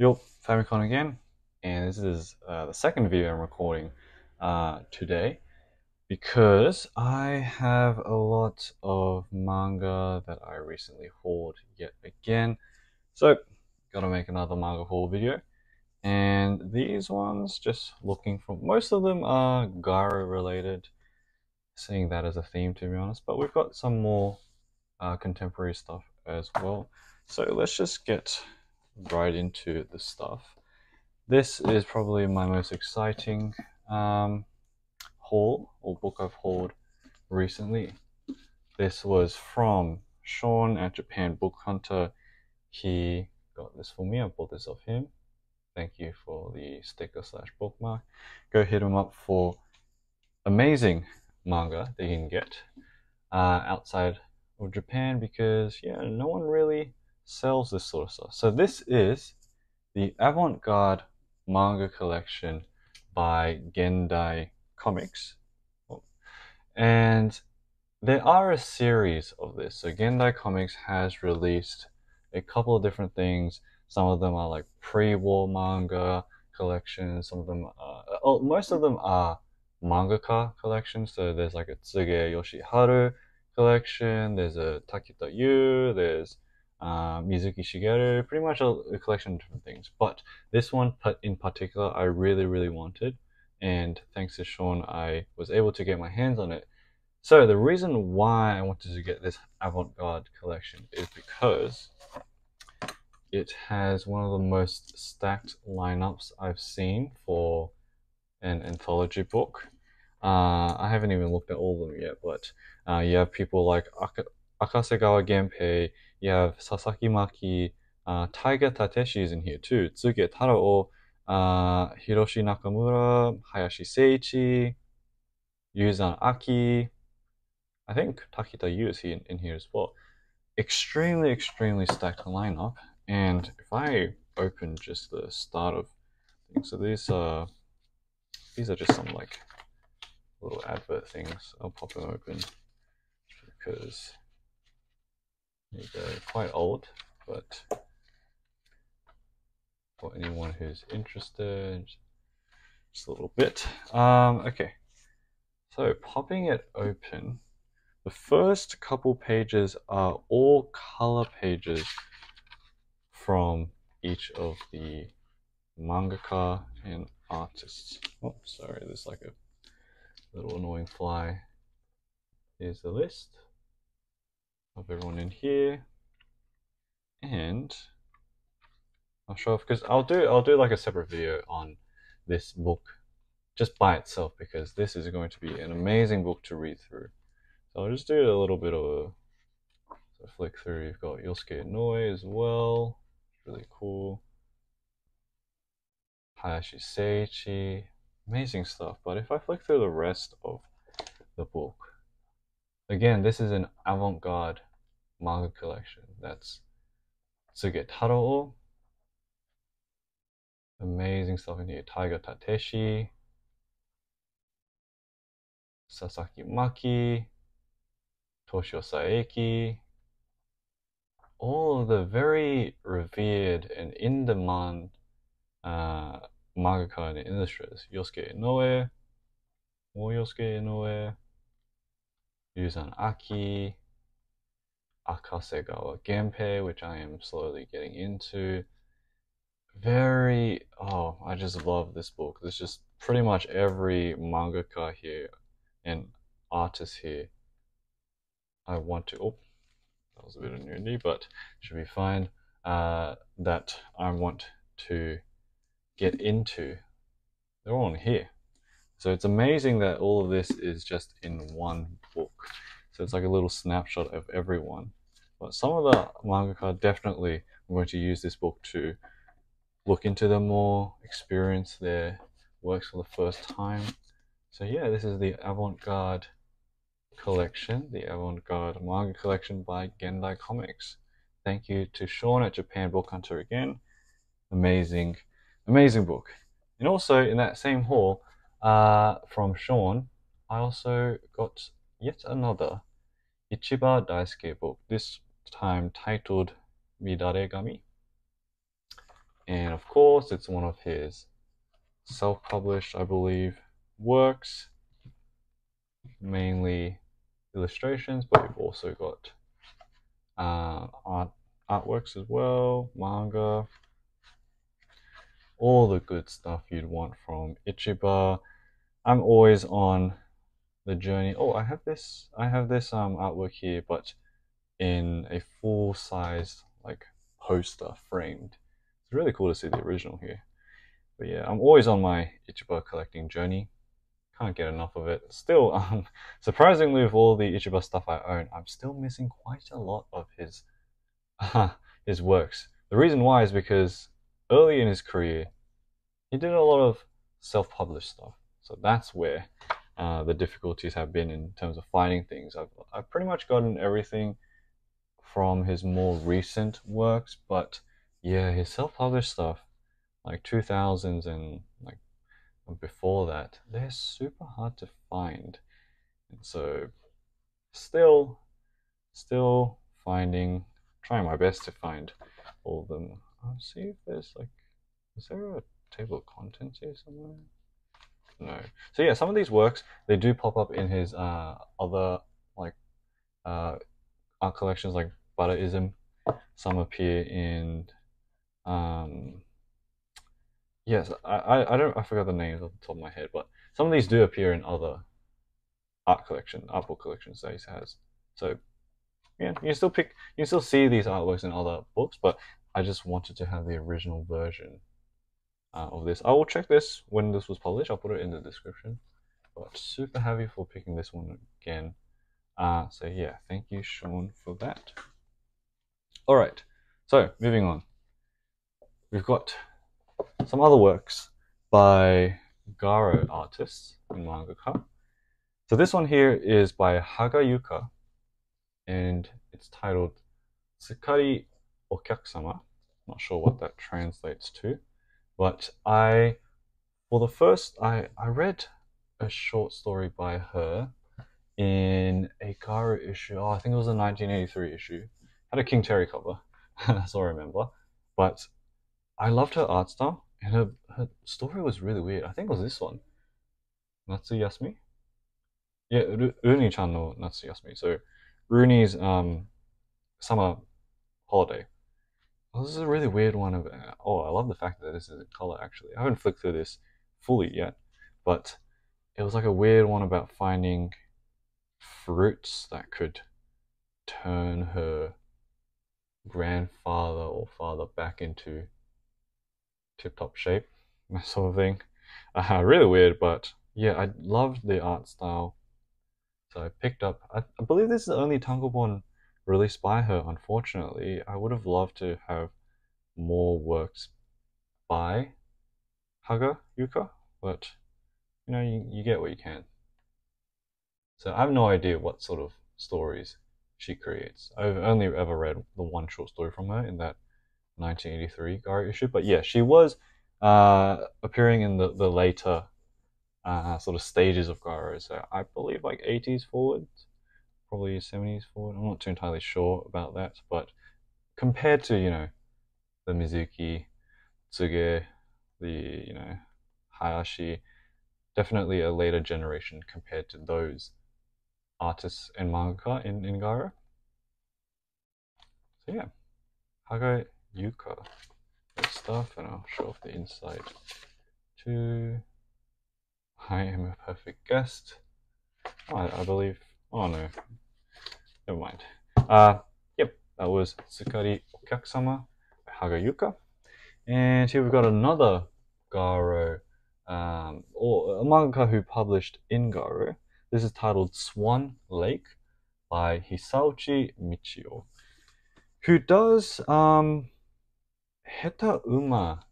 Yo, Famicon again, and this is uh, the second video I'm recording uh, today because I have a lot of manga that I recently hauled yet again. So, gotta make another manga haul video. And these ones, just looking for most of them are Garo related, seeing that as a theme to be honest, but we've got some more uh, contemporary stuff as well. So let's just get right into the stuff. This is probably my most exciting um, haul or book I've hauled recently. This was from Sean at Japan Book Hunter. He got this for me. I bought this off him. Thank you for the sticker slash bookmark. Go hit him up for amazing manga that you can get uh, outside of Japan because yeah, no one really sells this sort of stuff. So this is the avant-garde manga collection by Gendai Comics. And there are a series of this. So Gendai Comics has released a couple of different things. Some of them are like pre-war manga collections. Some of them, are, oh, most of them are mangaka collections. So there's like a Tsuge Yoshiharu collection. There's a Takita Yu. There's uh, Mizuki Shigeru, pretty much a, a, collection of different things. But this one put in particular, I really, really wanted. And thanks to Sean, I was able to get my hands on it. So the reason why I wanted to get this avant-garde collection is because it has one of the most stacked lineups I've seen for an anthology book. Uh, I haven't even looked at all of them yet, but uh, you have people like Akasegawa Genpei, you have Sasaki Maki, uh, Taiga Tateshi is in here too, Tsuge Tadao, uh, Hiroshi Nakamura, Hayashi Seiichi, Yuzan Aki, I think Takita Yu is here, in here as well. Extremely, extremely stacked lineup. And if I open just the start of things, so these are these are just some like little advert things. I'll pop them open because they're quite old, but for anyone who's interested, just a little bit. Um, okay, so popping it open, the first couple pages are all color pages from each of the mangaka and artists. Oh, sorry, there's like a little annoying fly. Here's the list everyone in here. And I'll show off because I'll do I'll do like a separate video on this book just by itself because this is going to be an amazing book to read through. So I'll just do a little bit of a flick through. You've got Yosuke Inoue as well. Really cool. Hayashi Seiichi. Amazing stuff. But if I flick through the rest of the book, again, this is an avant-garde manga collection. That's Tadao. Amazing stuff in here. Taiga Tateshi. Sasaki Maki. Toshio Saeki. All of the very revered and in-demand uh, mangaka and illustrators. Yosuke Inoue. More Yosuke Inoue. Yuzan Aki. Akasegawa Genpei, which I am slowly getting into. Very, oh, I just love this book. There's just pretty much every mangaka here and artist here. I want to, oh, that was a bit of nudity, but should be fine. Uh, that I want to get into. They're all in here. So it's amazing that all of this is just in one book. So it's like a little snapshot of everyone. But some of the mangaka definitely I'm going to use this book to look into them more, experience their works for the first time. So yeah, this is the avant-garde collection, the avant-garde manga collection by Gendai Comics. Thank you to Sean at Japan Book Hunter again. Amazing, amazing book. And also in that same haul uh, from Sean, I also got yet another Ichiba Daisuke book. This time titled Midaregami. And of course, it's one of his self published, I believe, works, mainly illustrations, but we've also got uh, art artworks as well, manga, all the good stuff you'd want from Ichiba. I'm always on the journey. Oh, I have this. I have this um artwork here, but in a full size like poster framed. It's really cool to see the original here. But yeah, I'm always on my Ichiba collecting journey. Can't get enough of it. Still, um, surprisingly, with all the Ichiba stuff I own, I'm still missing quite a lot of his uh, his works. The reason why is because early in his career, he did a lot of self-published stuff. So that's where uh, the difficulties have been in terms of finding things. I've, I've pretty much gotten everything from his more recent works, but yeah, his self-published stuff, like 2000s and like before that, they're super hard to find. And so still, still finding, trying my best to find all of them. I'll see if there's like, is there a table of contents here somewhere? No. So yeah, some of these works they do pop up in his uh, other like uh, art collections, like Buddhism. Some appear in um, yes, I, I I don't I forgot the names off the top of my head, but some of these do appear in other art collection, art book collections that he has. So yeah, you can still pick, you can still see these artworks in other books, but I just wanted to have the original version uh, of this. I will check this when this was published. I'll put it in the description. But super happy for picking this one again. Uh, so yeah, thank you, Sean, for that. All right, so moving on. We've got some other works by Garo artists and mangaka. So this one here is by Haga Yuka, and it's titled Sukkari Okyakusama. Not sure what that translates to. But I, for the first, I, I read a short story by her in a Garo issue. Oh, I think it was a 1983 issue. Had a King Terry cover. That's all I remember. But I loved her art style, and her, her story was really weird. I think it was this one. Natsu Yasumi? Yeah, Runi-chan no Natsu Yasumi. So, Runi's um, summer holiday. Oh, this is a really weird one. Of, oh, I love the fact that this is a color actually. I haven't flicked through this fully yet, but it was like a weird one about finding fruits that could turn her grandfather or father back into tip-top shape, that sort of thing. Uh, really weird, but yeah, I loved the art style. So I picked up, I, I believe this is the only tankobon released by her, unfortunately. I would have loved to have more works by Haga Yuka, but you know, you, you get what you can. So I have no idea what sort of stories she creates. I've only ever read the one short story from her in that 1983 Garo issue, but yeah, she was uh, appearing in the, the later uh, sort of stages of Garo. So I believe like 80s forwards probably 70s forward. I'm not too entirely sure about that, but compared to, you know, the Mizuki, Tsuge, the, you know, Hayashi, definitely a later generation compared to those artists and mangaka in, in Garo. So yeah, Haga Yuka. Great stuff, and I'll show off the inside too. I am a perfect guest. I, I believe Oh no, never mind. Uh, yep, that was Sukkari Okyakusama by Haga Yuka. And here we've got another Garo, um, or a manga who published in Garo. This is titled Swan Lake by Hisauchi Michio, who does um, Heta Uma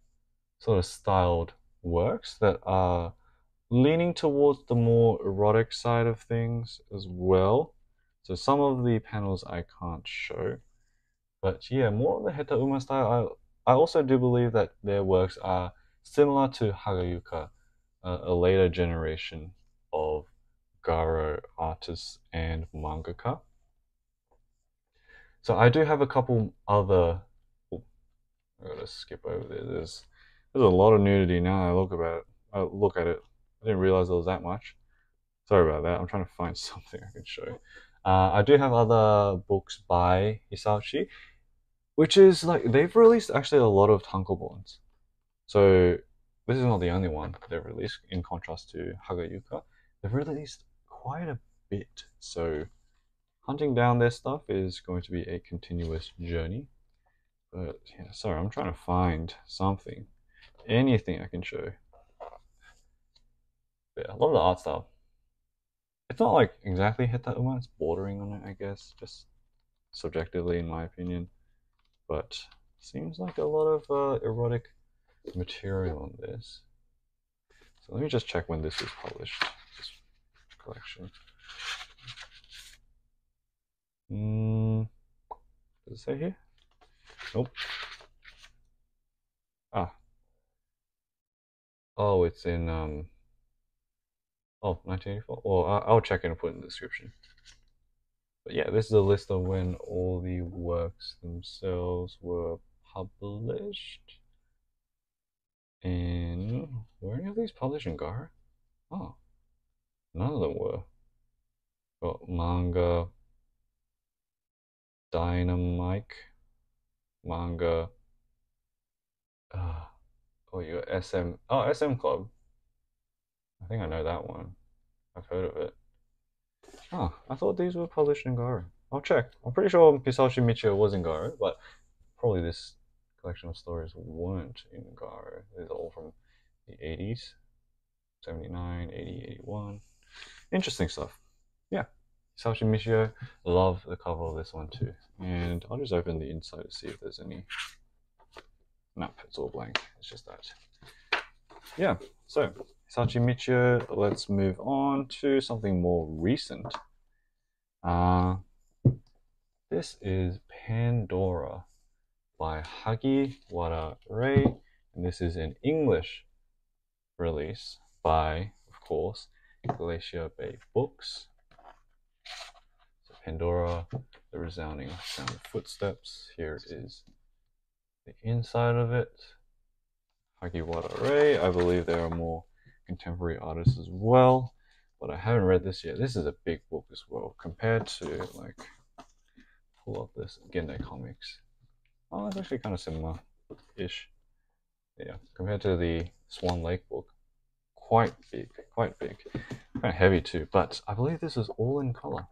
sort of styled works that are leaning towards the more erotic side of things as well. So some of the panels I can't show. But yeah, more of the Heta Uma style. I, I also do believe that their works are similar to Haga Yuka, a, a later generation of Garo artists and mangaka. So I do have a couple other I gotta skip over there. There's there's a lot of nudity now. I look about it. I look at it. I didn't realize there was that much. Sorry about that. I'm trying to find something I can show. Uh, I do have other books by Hisauchi, which is like they've released actually a lot of tankobons. So this is not the only one they've released. In contrast to Haga Yuka, they've released quite a bit. So hunting down their stuff is going to be a continuous journey. But yeah, sorry, I'm trying to find something, anything I can show. But yeah, I love the art style. It's not like exactly Heta Uma, it's bordering on it, I guess, just subjectively, in my opinion. But seems like a lot of uh, erotic material on this. So let me just check when this was published, this collection. Mm, does it say here? Nope. Ah. Oh, it's in, um, oh, 1984? Well, I'll check and put in the description. But yeah, this is a list of when all the works themselves were published. And were any of these published in Garo? Oh, none of them were. Got manga, Dynamike, manga. Uh, oh, you SM. Oh, SM Club. I think I know that one. I've heard of it. Oh, I thought these were published in Garo. I'll check. I'm pretty sure Hisauchi Michio was in Garo, but probably this collection of stories weren't in Garo. These are all from the 80s 79, 80, 81. Interesting stuff. Yeah. Hisauchi Michio, love the cover of this one too. And I'll just open the inside to see if there's any. Nope, it's all blank. It's just that. Yeah, so Hisauchi Michio, let's move on to something more recent. Uh, this is Pandora by Hagiwara Rei, and this is an English release by, of course, Glacier Bay Books. So Pandora, the resounding sound of footsteps. Here is the inside of it. Hagiwara Rei, I believe there are more contemporary artists as well, but I haven't read this yet. This is a big book as well, compared to like pull up this Gendai comics. Oh, it's actually kind of similar-ish. Yeah, compared to the Swan Lake book, quite big, quite big, kind of heavy too. But I believe this is all in color.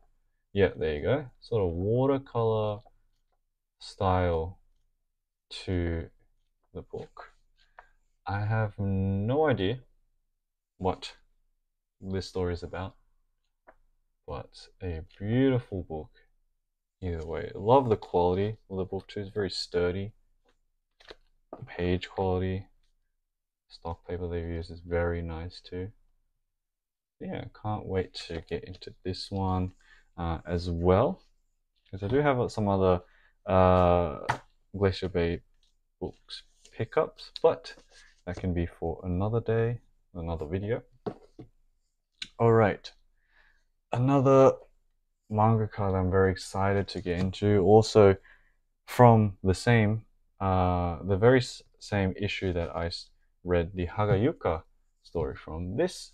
Yeah, there you go. Sort of watercolor style to the book. I have no idea what this story is about, but a beautiful book Either way, love the quality of the book too. It's very sturdy. The page quality, stock paper they've used is very nice too. Yeah, can't wait to get into this one uh, as well because I do have some other uh, Glacier Bay books pickups, but that can be for another day, another video. All right, another mangaka I'm very excited to get into. Also, from the same, uh, the very same issue that I read the Haga Yuka story from. This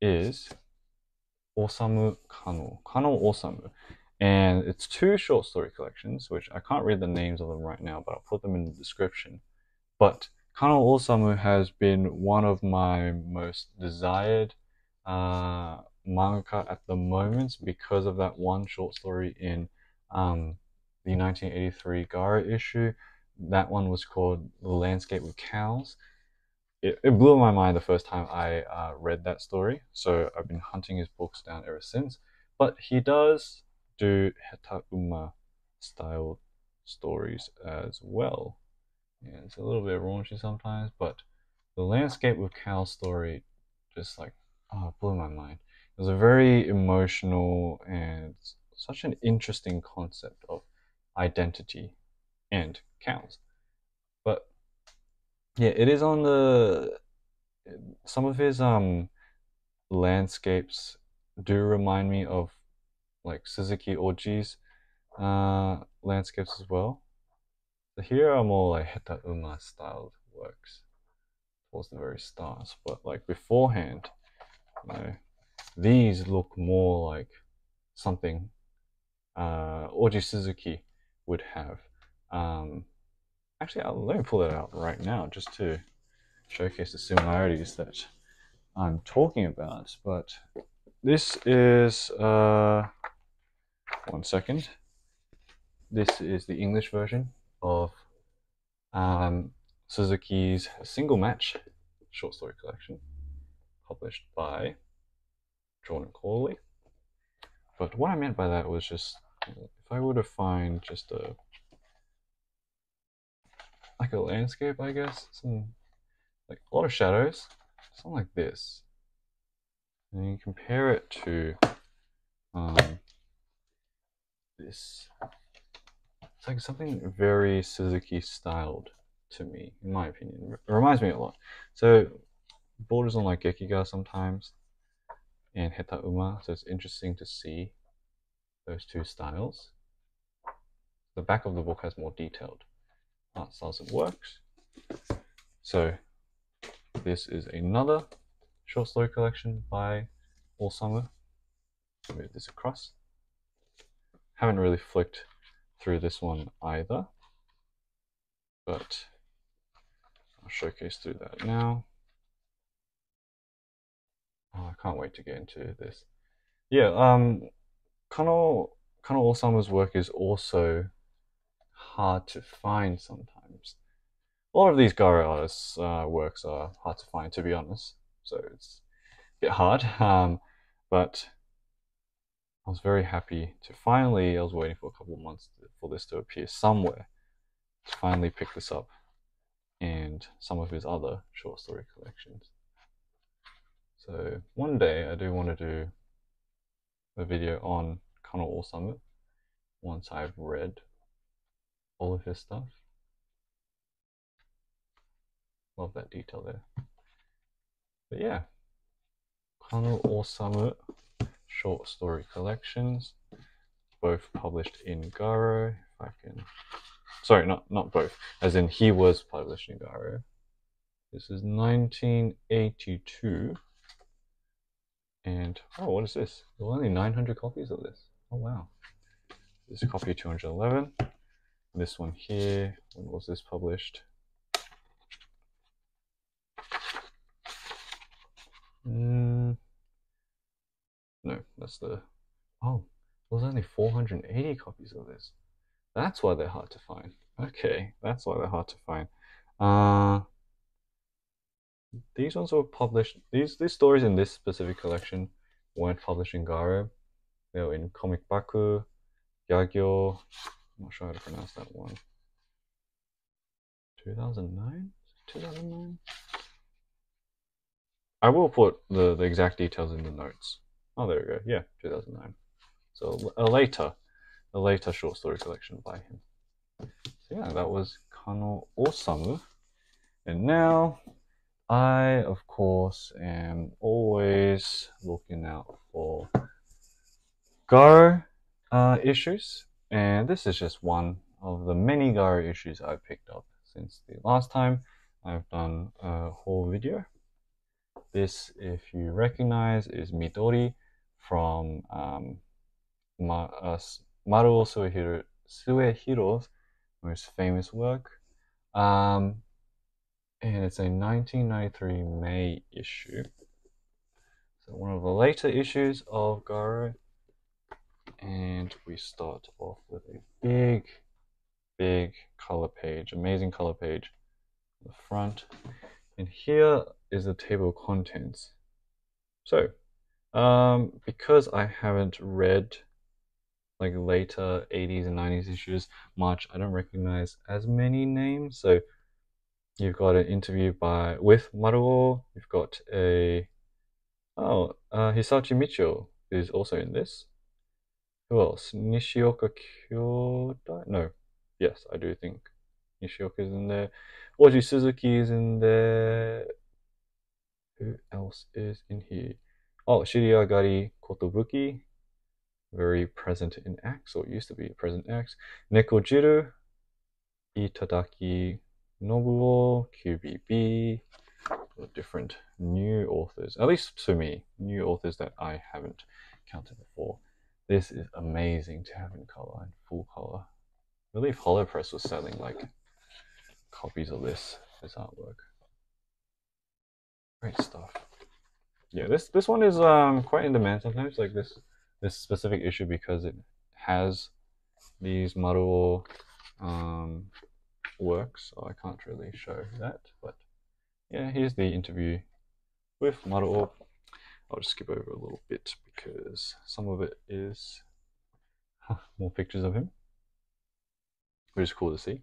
is Osamu Kanno, Kanno Osamu. And it's two short story collections, which I can't read the names of them right now, but I'll put them in the description. But Kanno Osamu has been one of my most desired uh, manga at the moment because of that one short story in um, the 1983 Garo issue. That one was called The Landscape with Cows. It, it blew my mind the first time I uh, read that story, so I've been hunting his books down ever since. But he does do Heta Uma style stories as well. Yeah, it's a little bit raunchy sometimes, but the Landscape with Cows story just like, oh, blew my mind. It was a very emotional and such an interesting concept of identity and counts. But yeah, it is on the some of his um landscapes do remind me of like Suzuki Oji's uh, landscapes as well. Here are more like Heta Uma styled works towards the very start, but like beforehand, you know, these look more like something uh, Oji Suzuki would have. Um, actually, I'll, let me pull that out right now just to showcase the similarities that I'm talking about. But this is, uh, one second. This is the English version of um, Suzuki's Single Match short story collection, published by Drawn & Quarterly. But what I meant by that was just if I were to find just a like a landscape, I guess, some like a lot of shadows, something like this, and you compare it to um, this. It's like something very Suzuki styled to me, in my opinion. It reminds me a lot. So borders on like Gekiga sometimes and Heta Uma, so it's interesting to see those two styles. The back of the book has more detailed art styles and works. So this is another short story collection by Osamu. Move this across. Haven't really flicked through this one either, but I'll showcase through that now. Oh, I can't wait to get into this. Yeah, um, Kanno Kanno Osamu's work is also hard to find sometimes. A lot of these Garo artists' uh, works are hard to find, to be honest. So it's a bit hard. Um, but I was very happy to finally. I was waiting for a couple of months for this to appear somewhere. To finally pick this up, and some of his other short story collections. So one day I do want to do a video on Kanno Osamu once I've read all of his stuff. Love that detail there. But yeah, Kanno Osamu short story collections, both published in Garo. If I can, sorry, not not both, as in he was published in Garo. This is 1982. And oh, what is this? There were only 900 copies of this. Oh wow. This is copy 211. This one here, when was this published? Mm, no, that's the. Oh, there was only 480 copies of this. That's why they're hard to find. Okay, that's why they're hard to find. Uh, these ones were published. These these stories in this specific collection weren't published in Garo. They were in Comic Baku, Yagyo. I'm not sure how to pronounce that one. 2009? 2009? I will put the, the exact details in the notes. Oh, there we go. Yeah, 2009. So a later, a later short story collection by him. So yeah, that was Kanno Osamu. And now I, of course, am always looking out for Garo uh, issues, and this is just one of the many Garo issues I've picked up since the last time I've done a whole video. This, if you recognize, is Midori from um, Ma uh, Maruo Suehiro, Suehiro's most famous work. Um, and it's a 1993 May issue. So one of the later issues of Garo, and we start off with a big, big color page, amazing color page on the front, and here is the table of contents. So, um, because I haven't read like later 80s and 90s issues much, I don't recognize as many names. So You've got an interview by with Maruo. You've got a oh uh, Hisauchi Michio is also in this. Who else? Nishioka Kyodai? No. Yes, I do think Nishioka is in there. Oji Suzuki is in there. Who else is in here? Oh, Shiriagari Kotobuki. Very present in Axe, or used to be present Axe. Nekojiru Itadaki Nobuo, QBB, different new authors, at least to me, new authors that I haven't counted before. This is amazing to have in color, and full color. I believe HoloPress was selling like copies of this, this artwork. Great stuff. Yeah, this this one is um quite in demand sometimes, like this this specific issue because it has these Maruo um, works, so I can't really show that. But yeah, here's the interview with Maruo. I'll just skip over a little bit because some of it is more pictures of him, which is cool to see.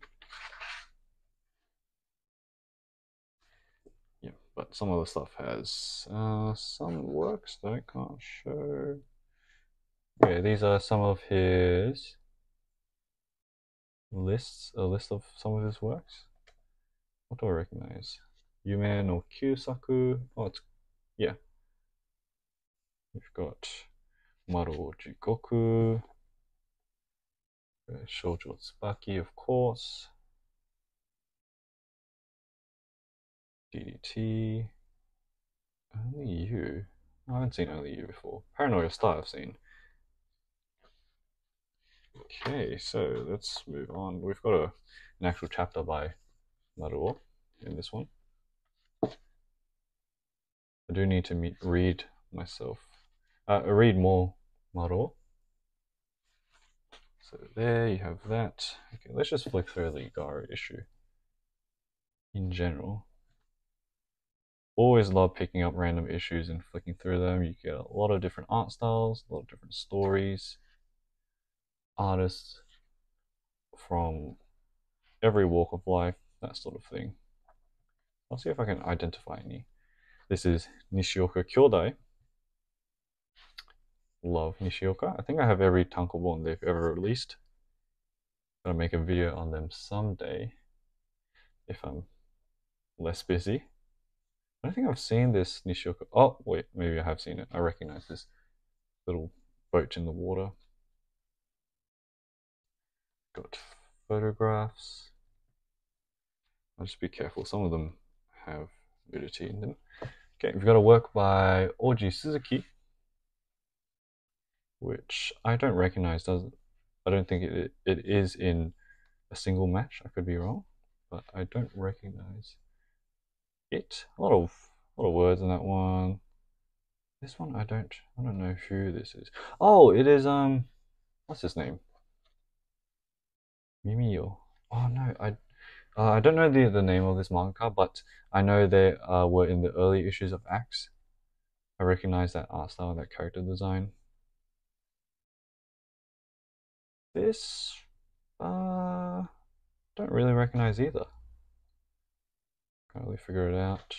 But some of the stuff has uh, some works that I can't show. Okay, these are some of his lists, a list of some of his works. What do I recognize? Yume no Kyusaku. Oh, it's, yeah. We've got Maruo Jikoku, uh, Shoujo Tsubaki, of course. DDT. Only you. I haven't seen Only You before. Paranoia Star I've seen. Okay, so let's move on. We've got a, an actual chapter by Maruo in this one. I do need to meet, read myself, uh, read more Maruo. So there you have that. Okay, let's just flick through the Garo issue in general. Always love picking up random issues and flicking through them. You get a lot of different art styles, a lot of different stories artists from every walk of life, that sort of thing. I'll see if I can identify any. This is Nishioka Kyodai. Love Nishioka. I think I have every tankobon they've ever released. Gonna make a video on them someday if I'm less busy. I don't think I've seen this Nishioka. Oh, wait, maybe I have seen it. I recognize this little boat in the water got photographs. I'll just be careful. Some of them have nudity in them. Okay, we've got a work by Oji Suzuki, which I don't recognize. Does I don't think it it is in a single match. I could be wrong, but I don't recognize it. A lot of a lot of words in that one. This one I don't I don't know who this is. Oh, it is um what's his name? Mimiyo. Oh no, I uh, I don't know the the name of this manga, but I know they uh, were in the early issues of Axe. I recognize that art style, that character design. This, uh, don't really recognize either. Can't figure it out.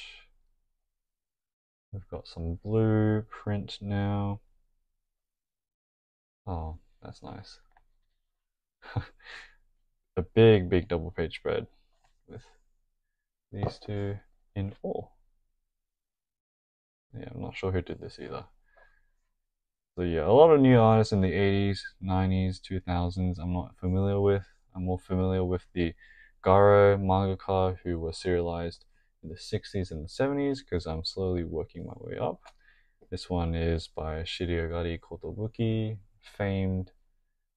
We've got some blueprint now. Oh, that's nice. a big, big double page spread with these two in all. Yeah, I'm not sure who did this either. So yeah, a lot of new artists in the 80s, 90s, 2000s I'm not familiar with. I'm more familiar with the Garo mangaka who were serialized in the 60s and the 70s because I'm slowly working my way up. This one is by Shiriagari Kotobuki, famed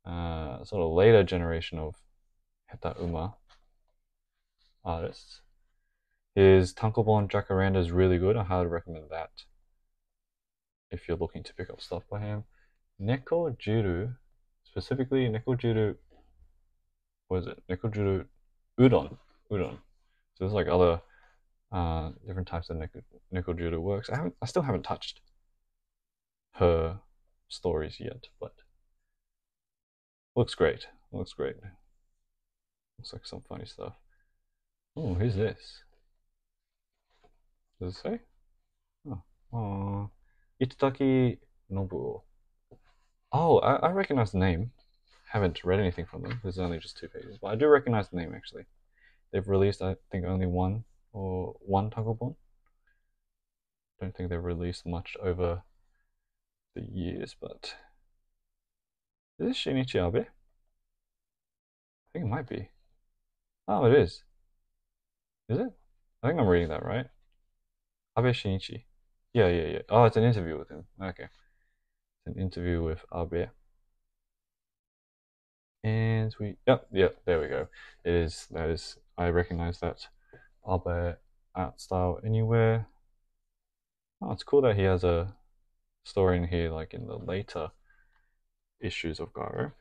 uh, sort of later generation of Heta Uma artists. His Tankobon Jacaranda is really good. I highly recommend that if you're looking to pick up stuff by him. Neko Jiru, specifically Neko Jiru, what is it? Neko Jiru Udon. Udon. So there's like other uh, different types of Neko, Neko works. I haven't, I still haven't touched her stories yet, but looks great. Looks great. Looks like some funny stuff. Oh, who's this? Does it say? Oh, oh. Itadaki Nobuo. Oh, I, I recognize the name. Haven't read anything from them. There's only just two pages, but I do recognize the name actually. They've released, I think, only one or one tankobon. Don't think they've released much over the years, but is this Shinichi Abe? I think it might be. Oh, it is. Is it? I think I'm reading that right. Abe Shinichi. Yeah, yeah, yeah. Oh, it's an interview with him. Okay. It's an interview with Abe. And we, yep, yep, there we go. It is, that is, I recognize that Abe art style anywhere. Oh, it's cool that he has a story in here, like in the later issues of Garo.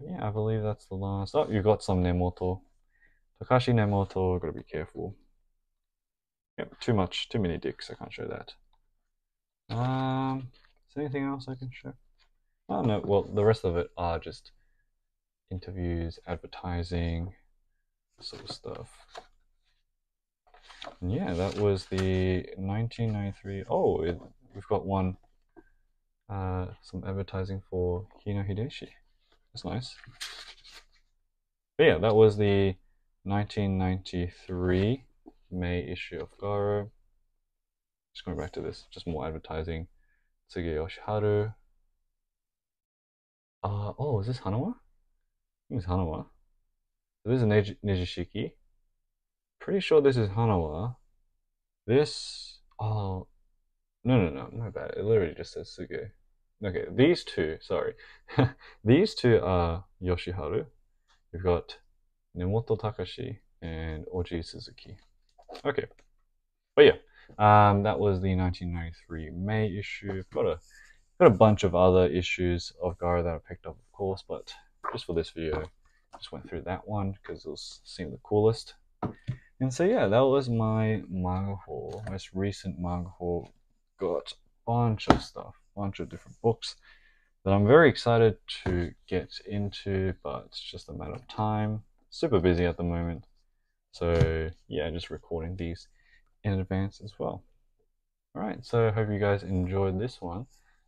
Yeah, I believe that's the last. Oh, you got some Nemoto. Takashi Nemoto, gotta be careful. Yep, too much, too many dicks. I can't show that. Um, is there anything else I can show? Oh no, well, the rest of it are just interviews, advertising, sort of stuff. And yeah, that was the 1993. Oh, it, we've got one, uh, some advertising for Hino Hideshi. That's nice. But yeah, that was the 1993 May issue of Garo. Just going back to this, just more advertising. Tsuge Yoshiharu. Uh, oh, is this Hanawa? I think it's Hanawa. This is Nej Nejishiki. Pretty sure this is Hanawa. This, oh, no, no, no, my bad. It literally just says Tsuge. Okay, these two, sorry. these two are Yoshiharu. We've got Nemoto Takashi and Oji Suzuki. Okay, but yeah, um, that was the 1993 May issue. Got a got a bunch of other issues of Garo that I picked up, of course, but just for this video, just went through that one because it seemed the coolest. And so yeah, that was my manga haul, most recent manga haul. Got a bunch of stuff, bunch of different books that I'm very excited to get into, but it's just a matter of time. Super busy at the moment. So yeah, just recording these in advance as well. Alright, so I hope you guys enjoyed this one.